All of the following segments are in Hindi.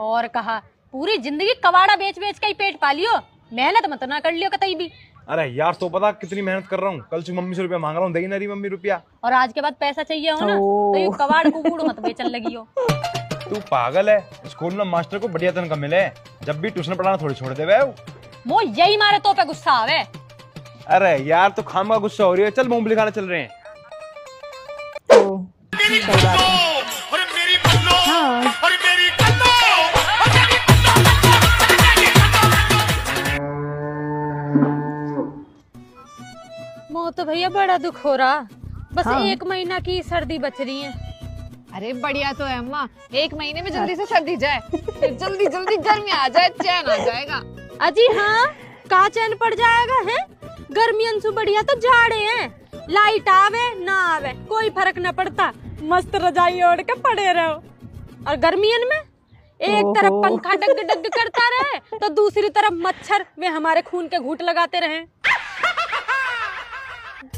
और कहा पूरी ज़िंदगी कबाड़ा बेच बेच के ही पेट पालियो मेहनत मत ना कर लियो कतई भी। अरे यार तो पता कितनी मेहनत कर रहा हूँ। कल से मम्मी से रुपया मांग रहा हूँ दही ना रही मम्मी रुपया। और आज के बाद पैसा चाहिए हो ना तो ये कबाड़ कुकूड़ मत बेचन लगी हो तू पागल है स्कूल में मास्टर को बढ़िया तनखा मिले जब भी ट्यूशन पढ़ाना थोड़ी छोड़ दे वे। वो यही मारे तो पे गुस्सा आवे। अरे यार तो खाम का गुस्सा हो रही है। चल मूंगफली खाने चल रहे हैं। तो हाँ। मो तो भैया बड़ा दुख हो रहा। बस हाँ। एक महीना की सर्दी बच रही है। अरे बढ़िया तो है अम्मा। एक महीने में जल्दी से सर्दी जाए। फिर जल्दी जल्दी गर्मी आ जाए चैन आ जाएगा। अजी हाँ? कहा चैन पड़ जाएगा है? गर्मियन से बढ़िया तो जाड़े हैं। लाइट आवे ना आवे कोई फ़र्क ना पड़ता। मस्त रजाई ओढ़ के पड़े रहो। और गर्मियन में? एक तरफ़ पंखा डग डग करता रहे तो दूसरी तरफ़ मच्छर वे हमारे खून के घूट लगाते रहे।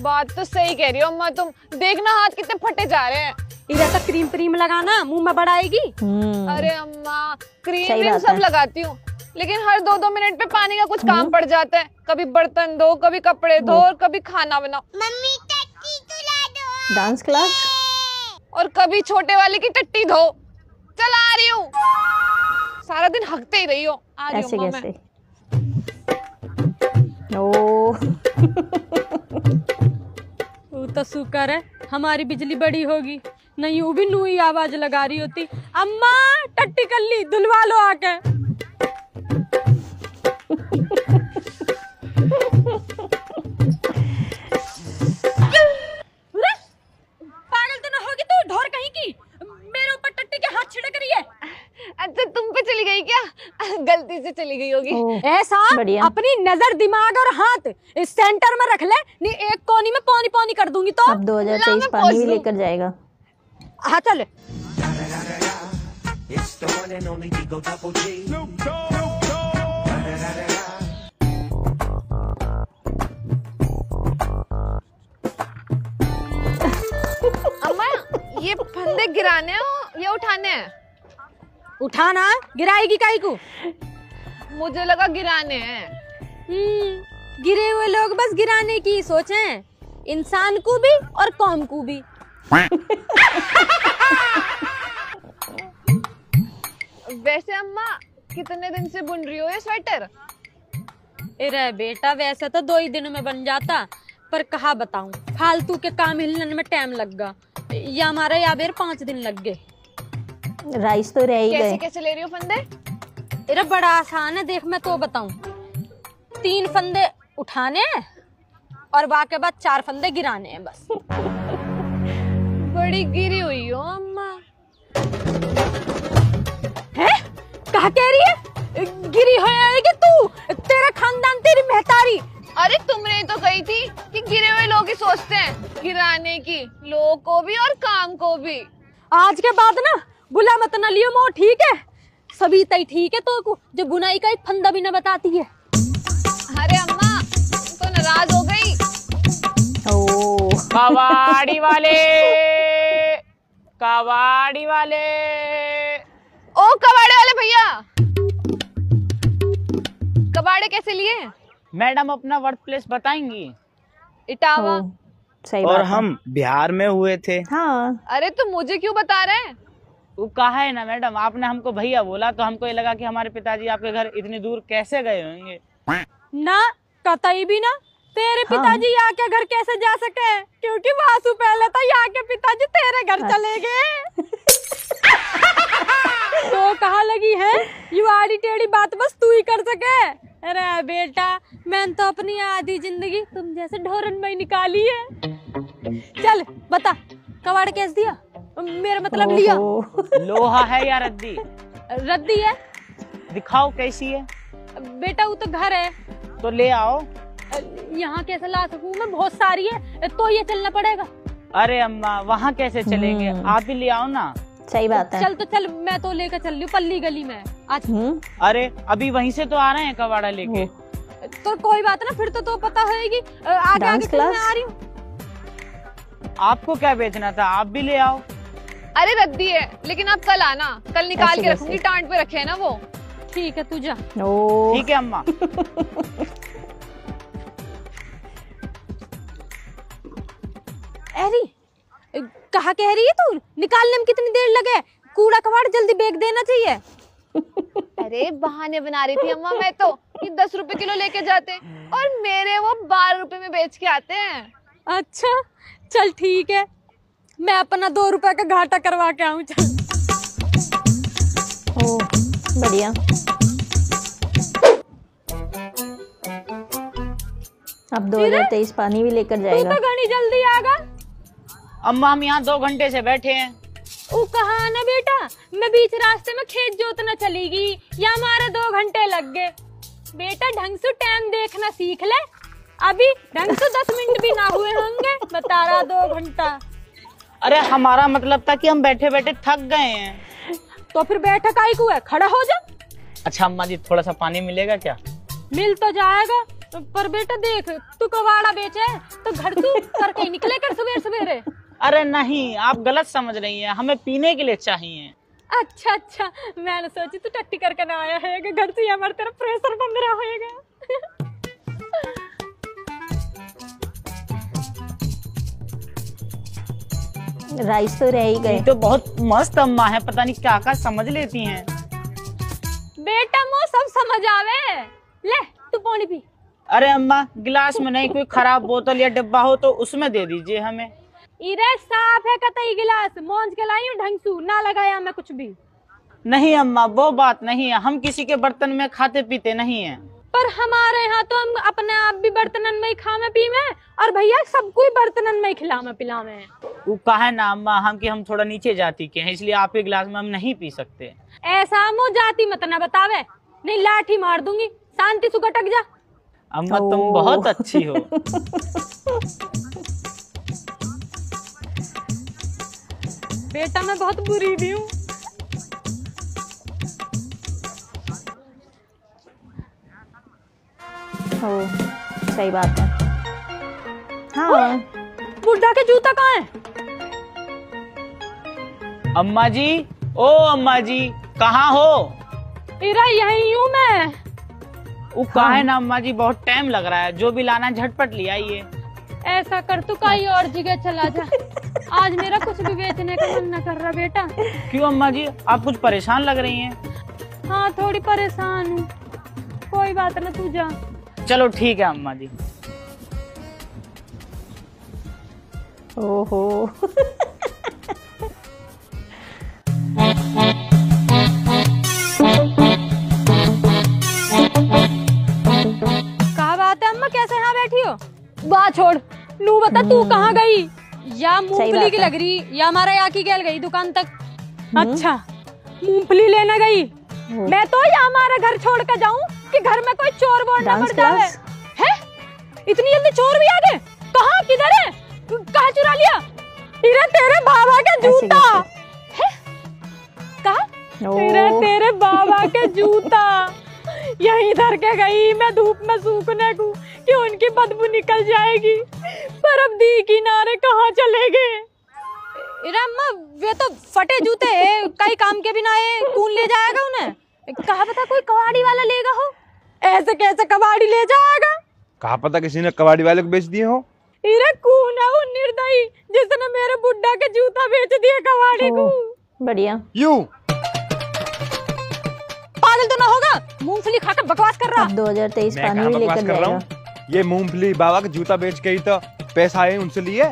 बात तो सही कह रही हो अम्मा तुम देखना हाथ कितने फटे जा रहे हैं। इधर तो क्रीम क्रीम लगाना मुँह में बढ़ाएगी। हम्म। अरे अम्मा क्रीम बात सब लगाती हूँ लेकिन हर दो दो मिनट पे पानी का कुछ काम पड़ जाता है। कभी बर्तन धो कभी कपड़े धो और कभी खाना बनाओ। मम्मी टट्टी डांस क्लास और कभी छोटे वाले की टट्टी धो। चल आ रही हूँ। सारा दिन हकते ही रही हो। आ रही ऐसे हूँ शुक्र है, हमारी बिजली बड़ी होगी। नहीं, वो भी नू ही आवाज़ लगा रही होती। अम्मा, टट्टी कल्ली धुलवा लो आके। गलती से चली गई होगी। ऐसा अपनी नज़र दिमाग और हाथ इस सेंटर में रख ले नहीं एक कोनी में पौनी पौनी कर दूँगी तो अब 2023 मैं पानी भी लेकर जाएगा। हाँ चल. अम्मा ये फंदे गिराने हो या उठाने हैं? उठाना गिराएगी काई को? मुझे लगा गिराने हैं। हम्म, गिरे हुए लोग बस गिराने की सोचें इंसान को भी और कौम को भी। वैसे अम्मा कितने दिन से बुन रही हो ये स्वेटर अरे बेटा वैसे तो दो ही दिनों में बन जाता पर कहा बताऊँ? फालतू के काम हिलने में टाइम लग गया। या हमारा या बेर पाँच दिन लग गए। राइस तो रह ही कैसे गए। कैसे ले रही हो फंदे? अरे बड़ा आसान है देख मैं तो बताऊँ। तीन फंदे उठाने हैं और बाकी बाद चार फंदे गिराने हैं बस। बड़ी गिरी हुई हो अम्मा। है? कहा कह रही है? गिरी होएगी तू। तेरा खानदान तेरी महतारी। अरे तुमने तो कही थी कि गिरे हुए लोग ही सोचते हैं गिराने की लोग को भी और काम को भी। आज के बाद ना बुला मत न लियो मो ठीक है? सभी तय ठीक है तो जो बुनाई का एक फंदा भी न बताती है। अरे अम्मा तो नाराज़ हो गई। ओ। कबाड़ी वाले कबाड़ी वाले। ओ कबाड़े वाले भैया। कबाड़े कैसे लिए? मैडम अपना वर्क प्लेस बताएँगी। इटावा। सही और बात हम बिहार में हुए थे। हाँ। अरे तुम मुझे क्यों बता रहे हैं? वो कहा है ना मैडम आपने हमको भैया बोला तो हमको ये लगा कि हमारे पिताजी आपके घर इतनी दूर कैसे गए होंगे? ना कतई भी ना तेरे हाँ। पिताजी यहाँ के घर कैसे जा सके? क्योंकि वासु पहले तो यहाँ के पिताजी तेरे घर चले गए। तो कहा लगी है? यू आड़ी टेढ़ी बात बस तू ही कर सके। अरे बेटा मैंने तो अपनी आधी ज़िंदगी तुम जैसे ढोरन में निकाली है। चल बता कबाड़ कैसे दिया? मेरा मतलब लिया। लोहा है या रद्दी? रद्दी है। दिखाओ कैसी है। बेटा वो तो घर है। तो ले आओ। यहाँ कैसे ला सकूँ मैं? बहुत सारी है। तो ये चलना पड़ेगा। अरे अम्मा वहाँ कैसे चलेंगे? हम्म। आप ही ले आओ ना। सही बात है। चल तो चल मैं तो लेकर चल रही हूँ पल्ली गली में। आज हम्म। अरे अभी वहीं से तो आ रहे हैं कबाड़ा लेके। तो कोई बात ना फिर तो तो पता होगी आगे आगे मैं आ रही हूँ। आपको क्या बेचना था? आप भी ले आओ। अरे रद्दी है लेकिन आप कल आना। कल निकाल के? रखूँगी टांट पे रखे है ना वो। ठीक है तू जा। ठीक है अम्मा। अरे कहा कह रही है तू? निकालने में कितनी देर लगे? कूड़ा कबाड़ जल्दी बेच देना चाहिए। अरे बहाने बना रही थी अम्मा मैं तो। कि दस रुपए किलो लेके जाते और मेरे वो बारह रुपए में बेच के आते हैं। अच्छा चल ठीक है। मैं अपना दो रुपए का घाटा करवा के आऊँ चल। ओ बढ़िया। अब 2023 पानी भी लेकर जाएगा। तो घनी जल्दी आगा अम्मा हम यहाँ दो घंटे से बैठे हैं। वो कहा ना बेटा? मैं बीच रास्ते में खेत जोतना चलेगी या हमारे दो घंटे लग गए। बेटा ढंग से टाइम देखना सीख ले। अभी ढंग से दस मिनट भी ना हुए होंगे बता रहा दो घंटा। अरे हमारा मतलब था कि हम बैठे बैठे थक गए हैं। तो फिर बैठक आई को है? खड़ा हो जा। अच्छा अम्मा जी थोड़ा सा पानी मिलेगा क्या? मिल तो जाएगा पर बेटा देख तू कबाड़ा बेचे तो घर तू करके निकले कर सवेरे सवेरे। अरे नहीं आप गलत समझ रही हैं हमें पीने के लिए चाहिए। अच्छा अच्छा मैंने सोची तू टट्टी करके ना आया है घर से हमारे तेरा प्रेशर बन रहा होएगा। राइस तो रह ही ये गए तो बहुत मस्त अम्मा है पता नहीं क्या क्या समझ लेती हैं। बेटा मो सब समझ आवे। ले तू पानी पी। अरे अम्मा गिलास में नहीं कोई खराब बोतल या डिब्बा हो तो उसमें दे दीजिए हमें। इरे साफ़ है कतई गिलास। मोंज के लाई ढंग सू ना लगाया मैं कुछ भी। नहीं अम्मा वो बात नहीं है। हम किसी के बर्तन में खाते पीते नहीं हैं। पर हमारे यहाँ तो हम अपने आप भी बर्तनन में ही खावे पीवे और भैया सबको ही बर्तनन में ही खिलावे पिलावे। वो कहा ना अम्मा हम कि हम थोड़ा नीचे जाति के हैं इसलिए आपके गिलास में हम नहीं पी सकते। ऐसा मो जाति मत ना बतावे नहीं लाठी मार दूँगी शांति से गटक जा। अम्मा तुम बहुत अच्छी हो। बेटा मैं बहुत बुरी भी हूँ। ओ सही बात है। हाँ। बुढ़ा के जूता कहाँ है? अम्मा जी ओ अम्मा जी कहाँ हो? इरा यही हूँ मैं। वो कहा है। ना अम्मा जी बहुत टाइम लग रहा है। जो भी लाना झटपट ले आइए। ऐसा कर तू कहीं और जगह चला जा। आज मेरा कुछ भी बेचने का मन न कर रहा बेटा। क्यों अम्मा जी आप कुछ परेशान लग रही हैं? हाँ थोड़ी परेशान हूँ। कोई बात ना तू जा। चलो ठीक है अम्मा जी। ओहो। कहा बात है अम्मा? कैसे यहाँ बैठी हो? बात छोड़। नू बता तू कहाँ गई? या मूंगफली की लग रही या हमारा यहाँ की गैल गई दुकान तक? अच्छा मूंगफली लेने गई। मैं तो यहाँ हमारा घर छोड़ कर जाऊँ? कि घर में कोई चोर बोल ना डांस पड़ जावे क्लास? है? इतनी जल्दी चोर भी आ गए? कहाँ? किधर है? कहाँ चुरा लिया? इरे तेरे बाबा का जूता। कहा? तेरे तेरे बाबा के जूता। यहीं धर के गई मैं धूप में सूखने को कि उनकी बदबू निकल जाएगी। पर अब दी किनारे कहाँ चले गए? वे तो फटे जूते हैं। कई काम के बिना ये कौन ले जाएगा उन्हें। कहा पता कोई कवाड़ी वाला लेगा हो? ऐसे कैसे कबाड़ी ले जाएगा? कहा पता किसी ने कबाड़ी वाले को बेच दिए हो? इरे कौन है वो निर्दयी जिसने मेरे बुड्ढा के जूता बेच दिए कबाड़ी को। बढ़िया। यू। पागल तो ना होगा मूंगफली खाकर बकवास कर रहा। अब 2023 मैं पानी भी लेकर कर रहा हूँ? ये मूंगफली बाबा का जूता बेच के ही तो पैसा आए उनसे लिए।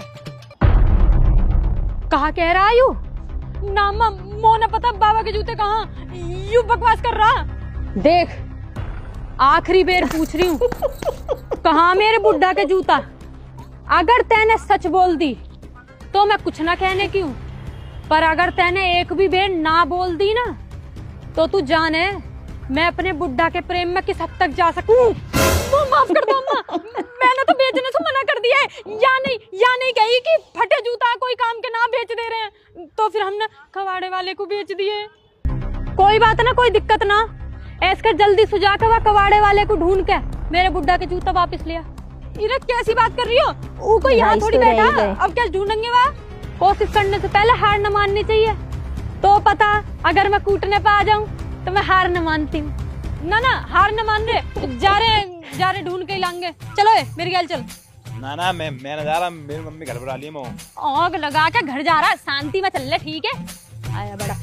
कहा कह रहा यू? नामा मोना पता बाबा के जूते कहाँ यू बकवास कर रहा। देख आखिरी बेर पूछ रही हूँ। कहा मेरे बुड्ढा के जूता? अगर तैने सच बोल दी तो मैं कुछ ना कहने की हूँ पर अगर तैने एक भी बेर ना बोल दी ना तो तू जाने मैं अपने बुड्ढा के प्रेम में किस हद तक जा सकूँ? तू माफ़ कर दो, अम्मा। मैंने तो बेचने से मना कर दिया है। या नहीं या नहीं कही कि फटे जूता कोई काम के ना बेच दे रहे हैं। तो फिर हमने कबाड़े वाले को बेच दिए। कोई बात ना, कोई दिक्कत ना। ऐस कर जल्दी सुझा के वह कबाड़े वाले को ढूंढ के मेरे बुड्ढा के जूता वापस लिया। इरत कैसी बात कर रही हो? वो कोई यहाँ थोड़ी बैठा? अब क्या ढूंढेंगे वह? कोशिश करने से पहले हार न माननी चाहिए। तो पता अगर मैं कूटने पे आ जाऊँ तो मैं हार न मानती हूँ। ना ना हार न मान रहे। जा रहे जा रहे ढूंढ के ही लाएँगे चलो ए, मेरे गैल चल। ना ना मैं मैं ना जा रहा मेरी मम्मी घर बुला ली मैं। आग लगा के घर जा रहा शांति में चल ले ठीक है? आया बड़ा।